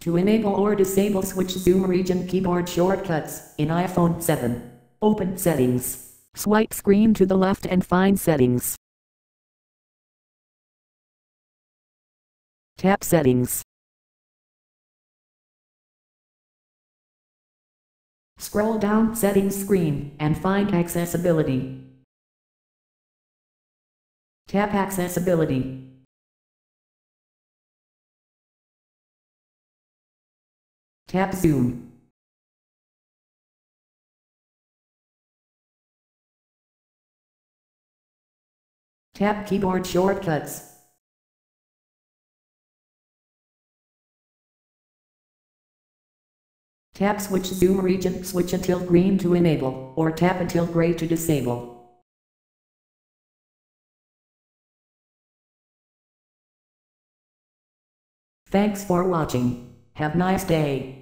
To enable or disable switch zoom region keyboard shortcuts in iPhone 7. Open settings. Swipe screen to the left and find settings. Tap settings. Scroll down settings screen and find accessibility. Tap accessibility. Tap zoom. Tap keyboard shortcuts. Tap switch zoom region switch until green to enable, or tap until gray to disable. Thanks for watching. Have nice day.